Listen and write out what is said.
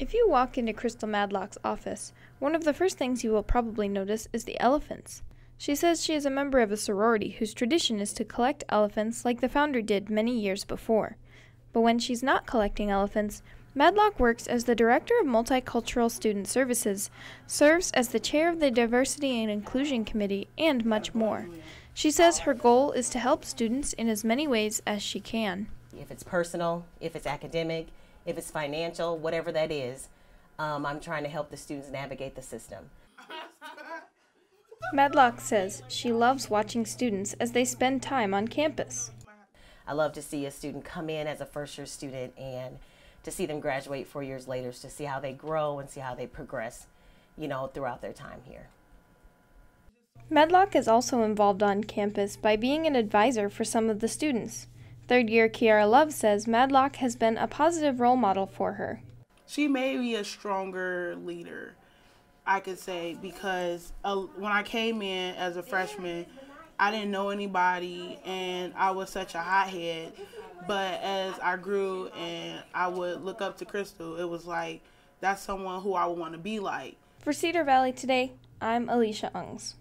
If you walk into Krystal Madlock's office, one of the first things you will probably notice is the elephants. She says she is a member of a sorority whose tradition is to collect elephants like the founder did many years before. But when she's not collecting elephants, Madlock works as the Director of Multicultural Student Services, serves as the chair of the Diversity and Inclusion Committee, and much more. She says her goal is to help students in as many ways as she can. If it's personal, if it's academic, if it's financial, whatever that is, um, I'm trying to help the students navigate the system. Madlock says she loves watching students as they spend time on campus. I love to see a student come in as a first year student and to see them graduate four years later, to see how they grow and see how they progress, you know, throughout their time here. Madlock is also involved on campus by being an advisor for some of the students. Third year Kiara Love says Madlock has been a positive role model for her. She made me a stronger leader, I could say, because uh, when I came in as a freshman, I didn't know anybody and I was such a hothead. But as I grew and I would look up to Krystal, it was like that's someone who I would want to be like. For Cedar Valley today, I'm Alicia Ungs.